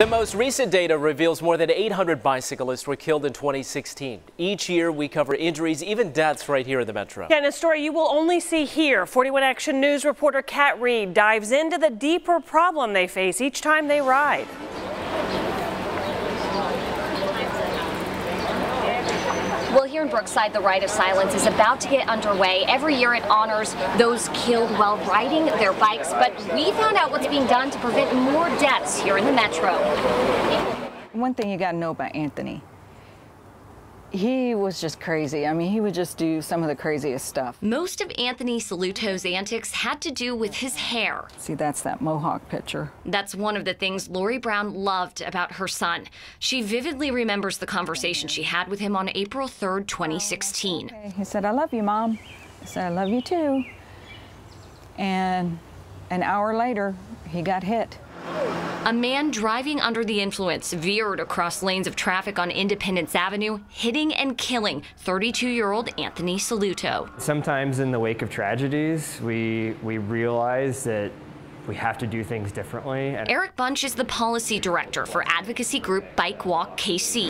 The most recent data reveals more than 800 bicyclists were killed in 2016. Each year, we cover injuries, even deaths, right here in the metro. Yeah, and a story you will only see here. 41 Action News reporter Kat Reed dives into the deeper problem they face each time they ride. Well, here in Brookside, the Ride of Silence is about to get underway. Every year it honors those killed while riding their bikes, but we found out what's being done to prevent more deaths here in the metro. One thing you got to know about Anthony, he was just crazy. I mean, he would just do some of the craziest stuff. Most of Anthony Saluto's antics had to do with his hair. See, that's that mohawk picture. That's one of the things Lori Brown loved about her son. She vividly remembers the conversation she had with him on April 3rd, 2016. He said, I love you, Mom. I said, I love you too. And an hour later, he got hit. A man driving under the influence veered across lanes of traffic on Independence Avenue, hitting and killing 32-year-old Anthony Saluto. Sometimes in the wake of tragedies, we, we realize that we have to do things differently. And Eric Bunch is the policy director for advocacy group Bike Walk KC.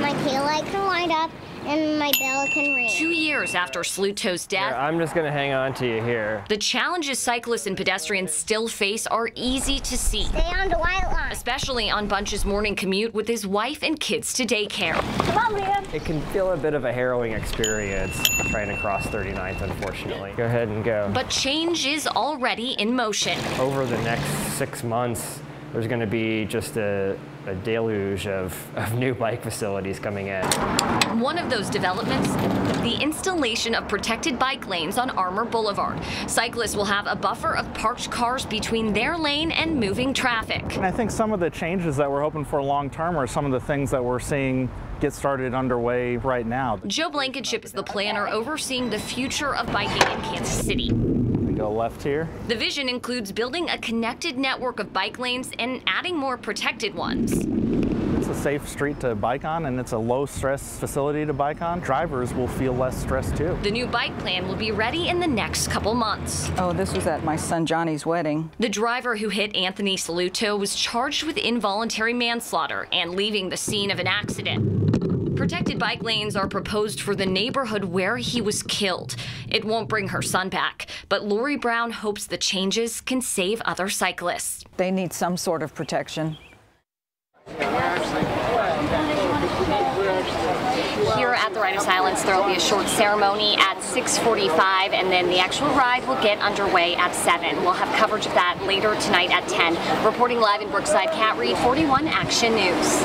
My tail light can light up and my bell can ring. Two years after Saluto's death, I'm just going to hang on to you here. The challenges cyclists and pedestrians still face are easy to see. Stay on the white line. Especially on Bunch's morning commute with his wife and kids to daycare. Come on, Liam. It can feel a bit of a harrowing experience trying to cross 39th, unfortunately. Go ahead and go. But change is already in motion. Over the next six months, there's going to be just a, a deluge of, of, new bike facilities coming in. One of those developments, the installation of protected bike lanes on Armour Boulevard. Cyclists will have a buffer of parked cars between their lane and moving traffic. And I think some of the changes that we're hoping for long term are some of the things that we're seeing get started underway right now. Joe Blankenship is the planner overseeing the future of biking in Kansas City go left here. The vision includes building a connected network of bike lanes and adding more protected ones. It's a safe street to bike on and it's a low stress facility to bike on. Drivers will feel less stressed too. The new bike plan will be ready in the next couple months. Oh, this was at my son Johnny's wedding. The driver who hit Anthony Saluto was charged with involuntary manslaughter and leaving the scene of an accident. Protected bike lanes are proposed for the neighborhood where he was killed. It won't bring her son back, but Lori Brown hopes the changes can save other cyclists. They need some sort of protection. Here at the Ride of Silence, there will be a short ceremony at 6.45, and then the actual ride will get underway at 7. We'll have coverage of that later tonight at 10. Reporting live in Brookside, Kat Reed, 41 Action News.